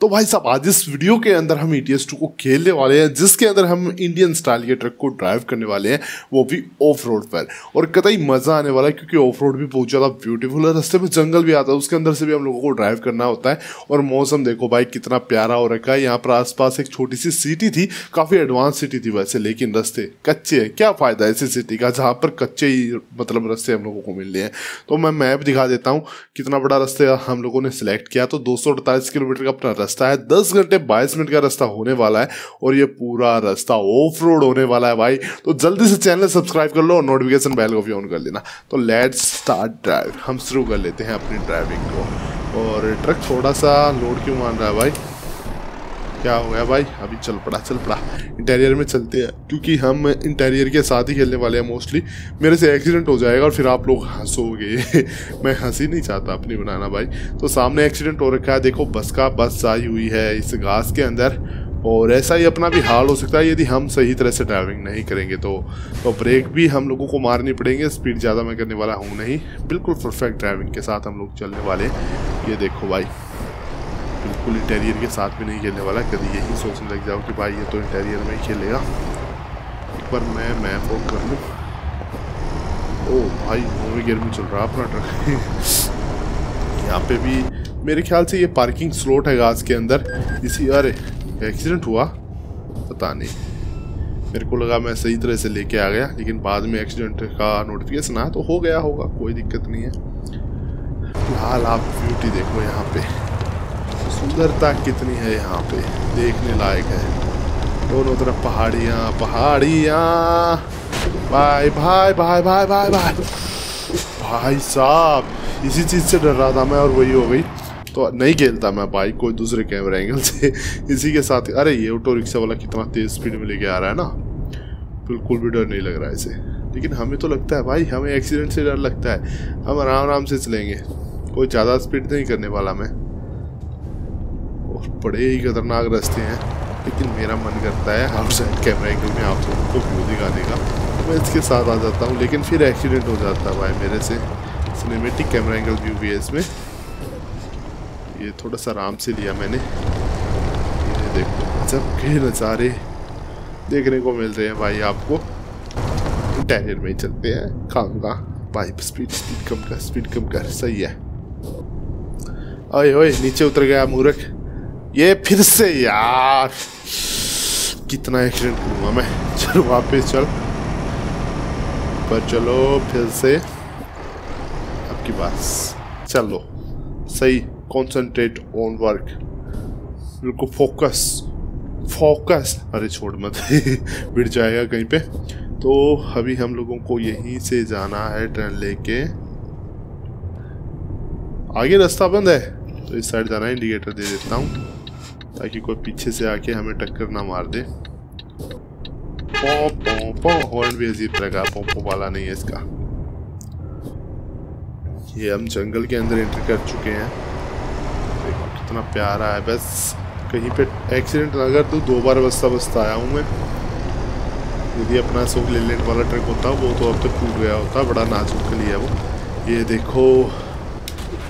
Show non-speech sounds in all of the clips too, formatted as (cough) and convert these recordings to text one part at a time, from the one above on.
तो भाई साहब, आज इस वीडियो के अंदर हम ईटीएस टू को खेलने वाले हैं, जिसके अंदर हम इंडियन स्टाइल के ट्रक को ड्राइव करने वाले हैं, वो भी ऑफ़ रोड पर। और कतई मज़ा आने वाला है, क्योंकि ऑफ़ रोड भी बहुत ज़्यादा ब्यूटीफुल है। रास्ते में जंगल भी आता है, उसके अंदर से भी हम लोगों को ड्राइव करना होता है। और मौसम देखो भाई, कितना प्यारा हो रखा है। यहाँ पर आसपास एक छोटी सी सिटी थी, काफ़ी एडवांस सिटी थी वैसे, लेकिन रस्ते कच्चे हैं। क्या फ़ायदा है ऐसी सिटी का, जहाँ पर कच्चे ही मतलब रस्ते हम लोगों को मिल रहे हैं। तो मैं मैप दिखा देता हूँ, कितना बड़ा रास्ते हम लोगों ने सिलेक्ट किया। तो दो सौ अड़तालीस किलोमीटर का अपना रास्ता है। दस घंटे बाईस मिनट का रास्ता होने वाला है और ये पूरा रास्ता ऑफ़ रोड होने वाला है भाई। तो जल्दी से चैनल सब्सक्राइब कर लो और नोटिफिकेशन बैल को भी ऑन कर लेना। तो लेट स्टार्ट ड्राइव हम शुरू कर लेते हैं अपनी ड्राइविंग को। और ट्रक थोड़ा सा लोड क्यों मान रहा है भाई? क्या हो गया भाई? अभी चल पड़ा चल पड़ा। इंटीरियर में चलते हैं, क्योंकि हम इंटीरियर के साथ ही खेलने वाले हैं मोस्टली मेरे से एक्सीडेंट हो जाएगा और फिर आप लोग हंसोगे। (laughs) मैं हँसी नहीं चाहता अपनी बनाना भाई। तो सामने एक्सीडेंट हो रखा है, देखो बस का बस आई हुई है इस घास के अंदर। और ऐसा ही अपना भी हाल हो सकता है, यदि हम सही तरह से ड्राइविंग नहीं करेंगे तो। तो ब्रेक भी हम लोगों को मारनी पड़ेंगे स्पीड ज़्यादा मैं करने वाला हूँ नहीं। बिल्कुल परफेक्ट ड्राइविंग के साथ हम लोग चलने वाले ये देखो भाई। बिल्कुल इंटीरियर के साथ भी नहीं खेलने वाला, कभी यही सोचने लग जाओ कि भाई ये तो इंटीरियर में ही खेलेगा। एक बार मैं मैप ऑन कर लूँ। ओ भाई मूवी गियर में चल रहा अपना ट्रक (laughs) यहाँ पे भी मेरे ख्याल से ये पार्किंग स्लॉट है घास के अंदर। इसी, अरे एक्सीडेंट हुआ? पता नहीं। मेरे को लगा मैं सही तरह से लेके आ गया, लेकिन बाद में एक्सीडेंट का नोटिफिकेशन आया तो हो गया होगा, कोई दिक्कत नहीं है। फ़िलहाल आप ब्यूटी देखो यहाँ पे। सुंदरता कितनी है यहाँ पे, देखने लायक है। दोनों तरफ़ पहाड़ियाँ पहाड़ियाँ। भाई भाई भाई भाई भाई भाई भाई साहब, इसी चीज़ से डर रहा था मैं और वही हो गई। तो नहीं खेलता मैं बाइक कोई दूसरे कैमरा एंगल से। इसी के साथ अरे, ये ऑटो रिक्शा वाला कितना तेज स्पीड में लेके आ रहा है ना। बिल्कुल भी डर नहीं लग रहा है इसे। लेकिन हमें तो लगता है भाई, हमें एक्सीडेंट से डर लगता है। हम आराम आराम से चलेंगे। कोई ज़्यादा स्पीड नहीं करने वाला मैं। और बड़े ही खतरनाक रास्ते हैं, लेकिन मेरा मन करता है आउटसाइड कैमरा एंगल में आप लोगों को व्यू दिखाने का। मैं इसके साथ आ जाता हूँ, लेकिन फिर एक्सीडेंट हो जाता है भाई मेरे से। सिनेमेटिक कैमरा एंगल व्यू भी है इसमें। ये थोड़ा सा आराम से लिया मैंने। ये देखो जब के नज़ारे देखने को मिल रहे हैं भाई आपको। इंटीरियर में ही चलते हैं। खाऊँगा भाई स्पीड स्पीड कम कर स्पीड कम कर, सही है। ओए ओए नीचे उतर गया मूर्ख। ये फिर से यार। कितना एक्सीडेंट करूँगा मैं। चलो वापस चल। पर चलो फिर से। आपकी बात। चलो। सही। कंसंट्रेट ऑन वर्क बिल्कुल फोकस फोकस अरे छोड़ मत। (laughs) बिड़ जाएगा कहीं पे। तो अभी हम लोगों को यहीं से जाना है ट्रेन लेके। आगे रास्ता बंद है। तो इस साइड जाना इंडिकेटर दे देता हूँ। ताकि कोई पीछे से आके हमें टक्कर ना मार दे। हॉर्न भी अजीब तरह का पोपो वाला नहीं है इसका। ये हम जंगल के अंदर एंटर कर चुके हैं। देखो कितना प्यारा है, बस कहीं पे एक्सीडेंट ना कर तो दो बार बस्ता बस्ता आया हूँ मैं। यदि अपना सो लेलेंट वाला ट्रक होता, वो तो अब तक टूट गया होता, बड़ा नाजुक लिए वो। ये देखो,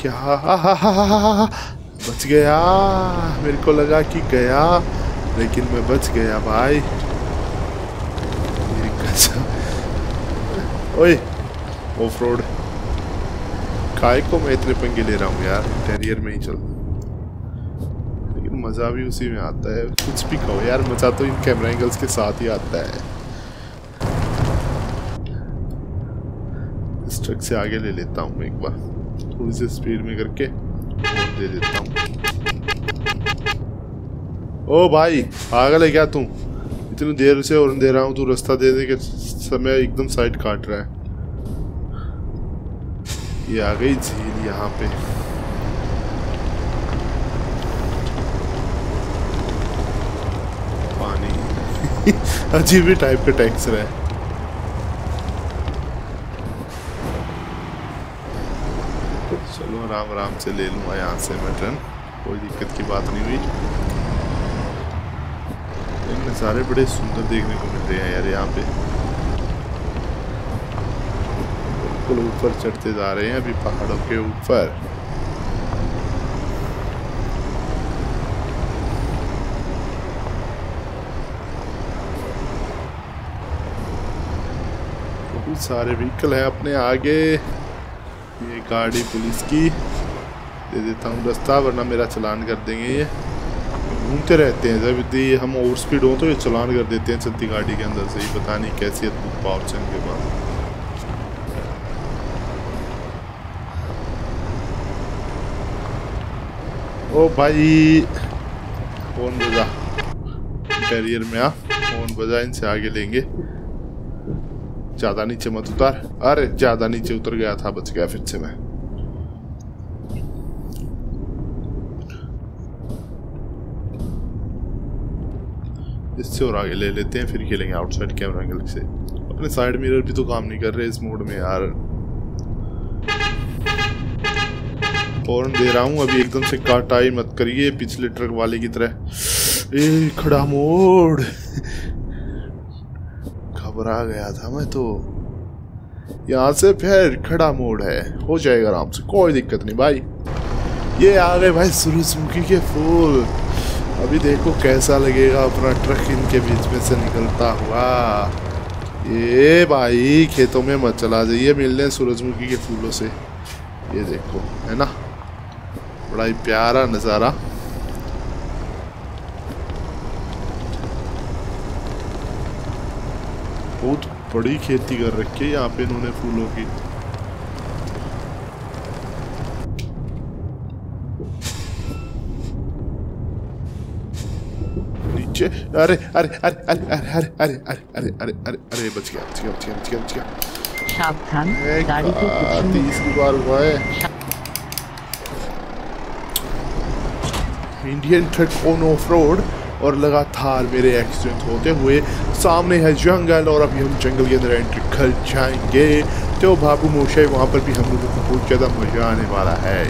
क्या हा हा हा हा हा बच गया। मेरे को लगा कि गया, लेकिन मैं बच गया भाई। ओए ऑफ़ रोड काय को मैं इतने पंगे ले रहा हूँ यार? इंटीरियर में ही चल। लेकिन मज़ा भी उसी में आता है। कुछ भी कहो यार, मज़ा तो इन कैमरा एंगल्स के साथ ही आता है। इस ट्रक से आगे ले लेता हूँ मैं एक बार। थोड़ी सी स्पीड में करके। दे देता हूँ ओ भाई, पागल है क्या तू? इतनी देर से और दे रहा हूँ, तू रास्ता देने के समय एकदम साइड काट रहा है। ये आ गई झील यहाँ पे। पानी। (laughs) अजीब ही टाइप का टेक्सचर है आराम आराम से ले लूँगा यहाँ से मैं ट्रेन। कोई दिक्कत की बात नहीं हुई। लेकिन नज़ारे बड़े सुंदर देखने को मिल रहे हैं यार यहाँ पे। बिल्कुल ऊपर चढ़ते जा रहे हैं अभी पहाड़ों के ऊपर। बहुत सारे व्हीकल हैं अपने आगे। ये गाड़ी पुलिस की। दे देता हूँ रास्ता, वरना मेरा चलान कर देंगे ये। घूमते रहते हैं, जब यदि हम ओवर स्पीड हो तो ये चलान कर देते हैं चलती गाड़ी के अंदर से। ही पता नहीं कैसी अद्भुत पावर से इनके पास ओ भाई फ़ोन बजा? कैरियर में आ फ़ोन बजा? इनसे आगे लेंगे। ज़्यादा नीचे मत उतार। अरे, ज़्यादा नीचे उतर गया था, बच गया फिर से मैं। इससे और आगे ले लेते हैं, फिर खेलेंगे आउटसाइड कैमरा एंगल से। अपने साइड मिरर भी तो काम नहीं कर रहे इस मोड में यार। फ़ौरन दे रहा हूँ, अभी एकदम से काटाई मत करिए, पिछले ट्रक वाले की तरह। ए, खड़ा मोड़ घबरा गया था मैं तो। यहाँ से फिर खड़ा मोड़ है। हो जाएगा आराम से, कोई दिक्कत नहीं भाई। ये आ गए भाई सूरजमुखी के फूल। अभी देखो कैसा लगेगा अपना ट्रक इनके बीच में से निकलता हुआ। ये भाई, खेतों में मत चला जाइए मिलने सूरजमुखी के फूलों से। ये देखो, है ना? बड़ा ही प्यारा नज़ारा। बहुत बड़ी खेती कर रखी है यहाँ पे इन्होंने फूलों की नीचे अरे अरे अरे अरे अरे अरे अरे अरे अरे अरे अरे अरे बच गया बच गया बच गया बच गया बच गया Indian truck on off road और लगातार मेरे एक्सीडेंट होते हुए सामने है जंगल और अभी हम जंगल के अंदर एंट्री कर जाएँगे। तो बाबू मोशाई वहाँ पर भी हम लोगों को बहुत ज़्यादा मज़ा आने वाला है।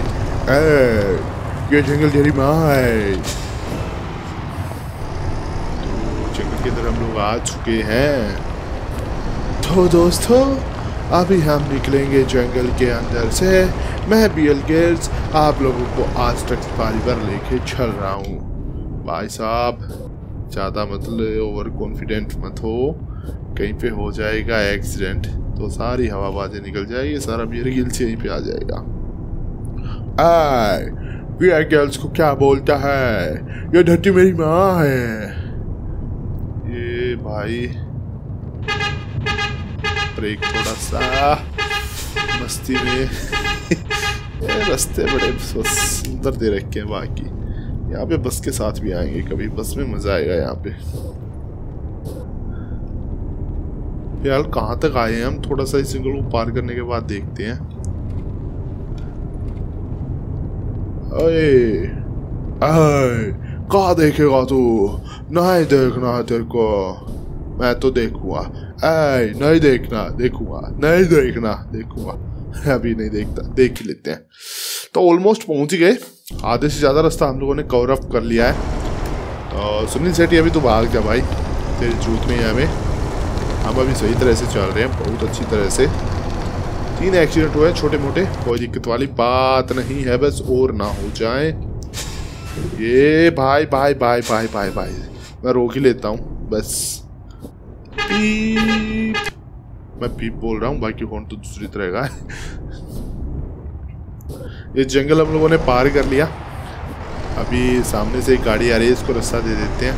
ए, ये जंगल तेरी माँ है। तो जंगल के अंदर हम लोग आ चुके हैं। तो दोस्तों अभी हम निकलेंगे जंगल के अंदर से। मैं बीएल गेट्स आप लोगों को आज तक सफारी पर लेके चल रहा हूँ। भाई साहब। ज़्यादा मतलब ओवर कॉन्फिडेंट मत हो। कहीं पे हो जाएगा एक्सीडेंट तो सारी हवाबाजी निकल जाएगी सारा मेरे गिल से यहीं पे आ जाएगा। आय बीएल गेट्स को क्या बोलता है? ये धरती मेरी माँ है। ये भाई ब्रेक थोड़ा सा, मस्ती में। (laughs) रास्ते बड़े सुंदर दे रखे हैं बाकी। यहाँ पे बस के साथ भी आएँगे कभी। बस में मज़ा आएगा यहाँ पे। यार, कहाँ तक आए हैं हम? थोड़ा सा इस जंगल को पार करने के बाद देखते हैं। अरे अरे कहा देखेगा तू? नहीं देखना तेरे को। मैं तो देखूँगा। ऐ नहीं देखना, देखूँगा। नहीं देखना, देखूँगा। (laughs) अभी नहीं देखता, देख ही लेते हैं। तो ऑलमोस्ट पहुँच ही गए। आधे से ज़्यादा रास्ता हम लोगों ने कवर अप कर लिया है। तो सुनील सेठी अभी तो भाग जा भाई, तेरी जूत में ही हमें। हम अभी सही तरह से चल रहे हैं, बहुत अच्छी तरह से। तीन एक्सीडेंट हुए छोटे मोटे कोई दिक्कत वाली बात नहीं है, बस और ना हो जाए। ये भाई भाई भाई भाई भाई भाई, मैं रोक ही लेता हूँ, बस। पीप मैं पीप बोल रहा हूँ, बाकी हॉर्न तो दूसरी तरह का है। ये जंगल हम लोगों ने पार कर लिया। अभी सामने से एक गाड़ी आ रही है, इसको रास्ता दे देते हैं।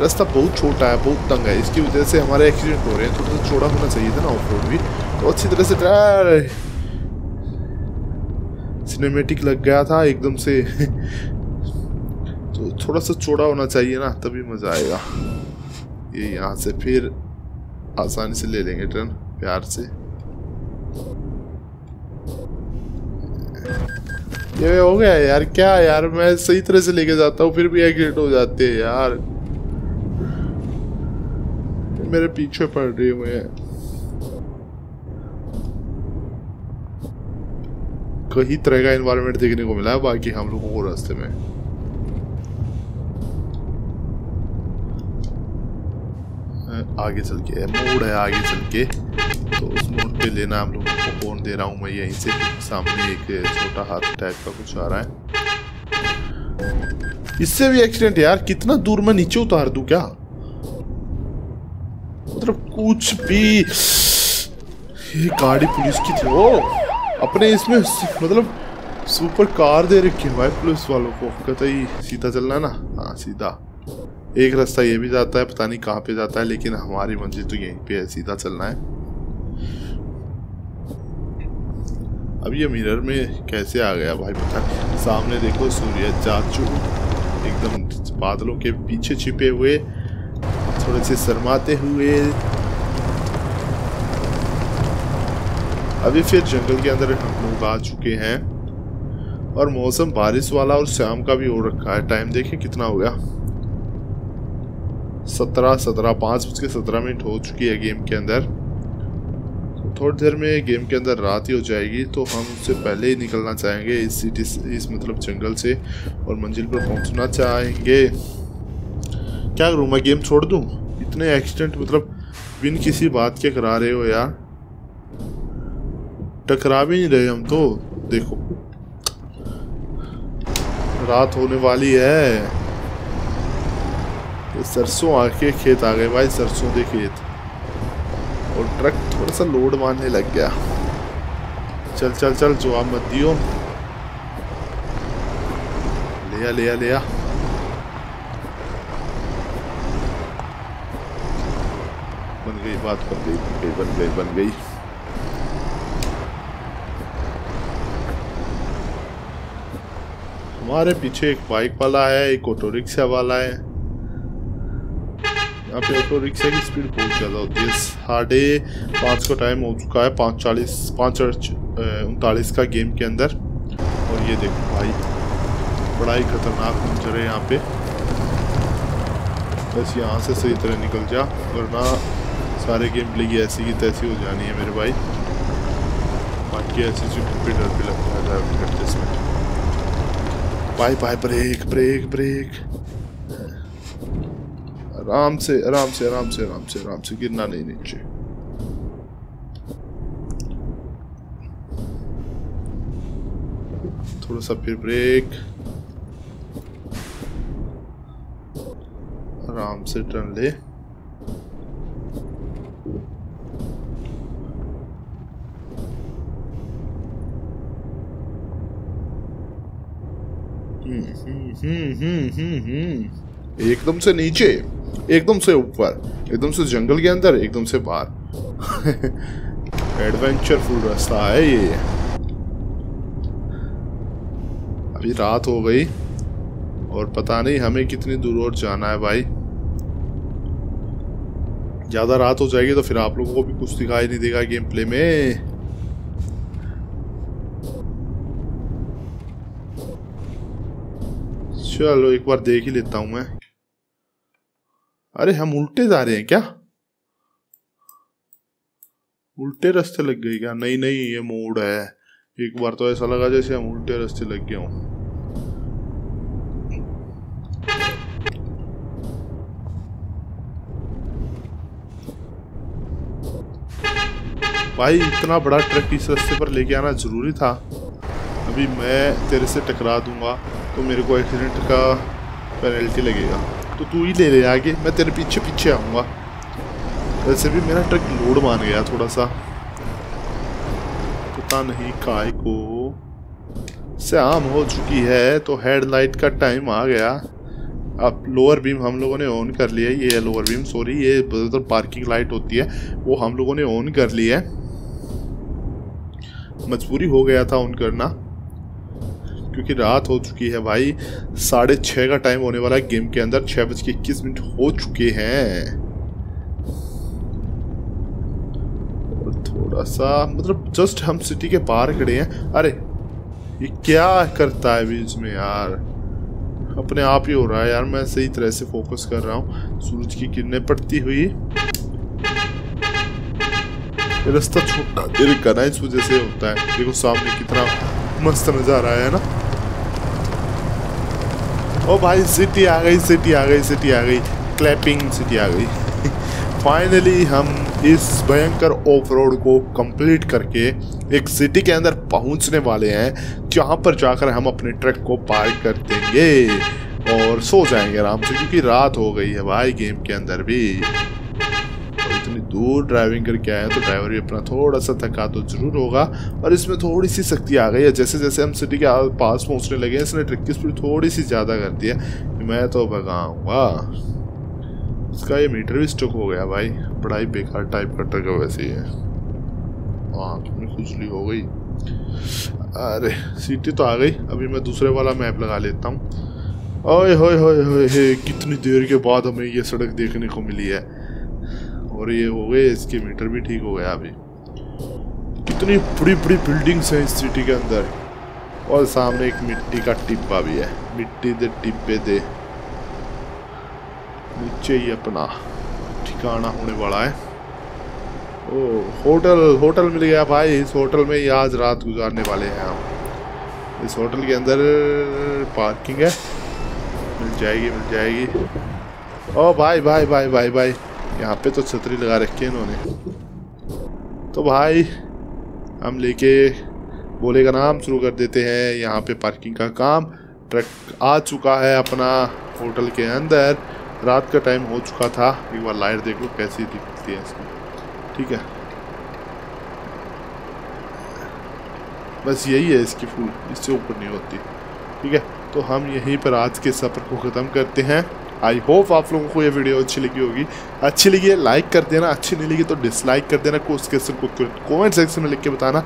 रास्ता बहुत छोटा है, बहुत तंग है। इसकी वजह से हमारे एक्सीडेंट हो रहे हैं। थोड़ा सा चौड़ा होना चाहिए था ना ऑफ़ रोड भी। तो अच्छी तरह से सिनेमेटिक लग गया था एकदम से। तो थोड़ा सा चौड़ा होना चाहिए ना, तभी मज़ा आएगा। ये यहाँ से फिर आसानी से ले लेंगे टर्न, प्यार से। ये हो गया यार, क्या यार, मैं सही तरह से लेके जाता हूँ, फिर भी एक्सीडेंट हो जाते हैं यार। मेरे पीछे पड़ रही हुए हैं कई तरह का इन्वायरमेंट देखने को मिला है, बाकी हम लोगों को रास्ते में। आगे चल के मोड़ है आगे चल के। तो उस मोड़ पे लेना हम लोगों को फ़ोन दे रहा हूँ मैं यहीं से। सामने एक छोटा हाथ टाइप का कुछ आ रहा है। इससे भी एक्सीडेंट यार, कितना दूर मैं नीचे उतार दूँ क्या? मतलब कुछ भी, ये गाड़ी पुलिस की थी। ओ, अपने इसमें मतलब सुपर कार दे रखी है भाई पुलिस वालों को। कतई सीधा चलना ना? हाँ सीधा। एक रास्ता ये भी जाता है, पता नहीं कहाँ पे जाता है, लेकिन हमारी मंजिल तो यहीं पे है, सीधा चलना है। अब ये मिरर में कैसे आ गया भाई पता सामने देखो सूर्य चाचू एकदम बादलों के पीछे छिपे हुए, थोड़े से शरमाते हुए। अभी फिर जंगल के अंदर हम लोग आ चुके हैं, और मौसम बारिश वाला और शाम का भी हो रखा है। टाइम देखें कितना हो गया। सत्रह सत्रह पाँच बज के सत्रह मिनट हो चुकी है गेम के अंदर। थोड़ी देर में गेम के अंदर रात ही हो जाएगी तो हम उससे पहले ही निकलना चाहेंगे इस सिटी इस मतलब जंगल से, और मंजिल पर पहुँचना चाहेंगे। क्या करूँ, मैं गेम छोड़ दूँ? इतने एक्सीडेंट मतलब बिन किसी बात के करा रहे हो यार। टकरा भी नहीं रहे हम तो देखो। रात होने वाली है। सरसों आके खेत आ गए, भाई सरसों के खेत। और ट्रक थोड़ा सा लोड मारने लग गया। चल चल चल, जो आप मत दियो। लिया लिया लिया। बन गई बात, बन गई बन गई बन गई बन गई। हमारे पीछे एक बाइक वाला है, एक ऑटो रिक्शा वाला है। यहाँ पे ऑटो रिक्शा की स्पीड बहुत ज़्यादा होती है। साढ़े पाँच का टाइम हो चुका है, पाँच चालीस, पाँच उनतालीस का गेम के अंदर। और ये देखो भाई, बड़ा ही खतरनाक मंजर है यहाँ पे। बस यहाँ से सही तरह निकल जा, वरना सारे गेम प्ले की ऐसी की तैसी हो जानी है मेरे भाई। बाकी ऐसी चीज़ों पे डर भी लगता है ड्राइविंग करते समय bye bye brake brake brake आराम से आराम से आराम से आराम से आराम से, गिरना नहीं नीचे। थोड़ा सा फिर ब्रेक आराम से टर्न ले। हम्म हम्म हम्म हम्म हम्म। एकदम से नीचे। एकदम से ऊपर, एकदम से जंगल के अंदर, एकदम से बाहर। एडवेंचरफुल रास्ता है ये। अभी रात हो गई, और पता नहीं हमें कितनी दूर और जाना है भाई। ज़्यादा रात हो जाएगी तो फिर आप लोगों को भी कुछ दिखाई नहीं देगा गेम प्ले में। चलो, एक बार देख ही लेता हूँ मैं। अरे, हम उल्टे जा रहे हैं क्या? उल्टे रास्ते लग गए क्या? नहीं नहीं, ये मोड़ है। एक बार तो ऐसा लगा जैसे हम उल्टे रास्ते लग गए भाई, इतना बड़ा ट्रक इस रास्ते पर लेके आना ज़रूरी था। अभी मैं तेरे से टकरा दूँगा तो मेरे को एक्सीडेंट का पेनल्टी लगेगा। तो तू ही ले ले आगे। मैं तेरे पीछे पीछे आऊँगा। वैसे भी मेरा ट्रक लोड मान गया थोड़ा सा पता नहीं काय को। शाम हो चुकी है तो हेडलाइट का टाइम आ गया। अब लोअर बीम हम लोगों ने ऑन कर लिया ये लोअर बीम सॉरी ये तो पार्किंग लाइट होती है। वो हम लोगों ने ऑन कर लिया है। मजबूरी हो गया था ऑन करना। क्योंकि रात हो चुकी है भाई। साढ़े छः का टाइम होने वाला है गेम के अंदर। छः बज के इक्कीस मिनट हो चुके हैं। थोड़ा सा मतलब जस्ट हम सिटी के बाहर खड़े हैं। अरे, ये क्या करता है बीच में यार? अपने आप ही हो रहा है यार। मैं सही तरह से फोकस कर रहा हूँ। सूरज की किरणें पड़ती हुई। रास्ता छोटा देर का ना इस वजह से होता है। देखो सामने कितना मस्त नज़ारा है ना? ओ भाई सिटी आ गई सिटी आ गई सिटी आ गई। क्लैपिंग सिटी आ गई। (laughs) फाइनली हम इस भयंकर ऑफ़ रोड को कंप्लीट करके एक सिटी के अंदर पहुँचने वाले हैं, जहाँ पर जाकर हम अपने ट्रक को पार्क कर देंगे और सो जाएँगे आराम से, क्योंकि रात हो गई है भाई गेम के अंदर भी। दूर ड्राइविंग करके आए हैं तो ड्राइवर भी अपना थोड़ा सा थका तो ज़रूर होगा। और इसमें थोड़ी सी सख्ती आ गई है। जैसे जैसे हम सिटी के पास पहुँचने लगे हैं, इसने ट्रिक की स्पीड थोड़ी सी ज़्यादा कर दी है। मैं तो भगाऊँगा। इसका ये मीटर भी स्टक हो गया भाई। बड़ा ही बेकार टाइप का ट्रक है वैसे ही है तुम्हें खुजली हो गई। अरे सीटी तो आ गई। अभी मैं दूसरे वाला मैप लगा लेता हूँ। ओए होए होए होए, कितनी देर के बाद हमें ये सड़क देखने को मिली है। और ये हो गए इसके मीटर भी ठीक हो गया अभी। कितनी बड़ी बड़ी बिल्डिंग्स हैं इस सिटी के अंदर। और सामने एक मिट्टी का टिब्बा भी है। मिट्टी दे, टिब्बे दे। नीचे ही अपना ठिकाना होने वाला है। ओ, होटल होटल मिल गया भाई। इस होटल में ही आज रात गुजारने वाले हैं हम। इस होटल के अंदर पार्किंग है। मिल जाएगी मिल जाएगी। ओ, भाई भाई भाई भाई भाई। यहाँ पे तो छतरी लगा रखी है इन्होंने। तो भाई, हम लेके बोले का नाम शुरू कर देते हैं। यहाँ पे पार्किंग का काम। ट्रक आ चुका है अपना होटल के अंदर। रात का टाइम हो चुका था। एक बार लाइट देख लो कैसी दिखती है इसकी ठीक है। बस यही है इसकी फूल इससे ऊपर नहीं होती। ठीक है। तो हम यहीं पर आज के सफ़र को ख़त्म करते हैं। आई होप आप लोगों को ये वीडियो अच्छी लगी होगी। अच्छी लगी है लाइक कर देना। अच्छी नहीं लगी तो डिसलाइक कर देना उस क्वेश्चन को कमेंट सेक्शन में लिख के बताना।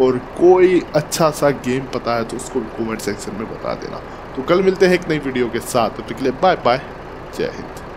और कोई अच्छा सा गेम पता है तो उसको कमेंट सेक्शन में बता देना। तो कल मिलते हैं एक नई वीडियो के साथ। तो लिए बाय बाय जय हिंद।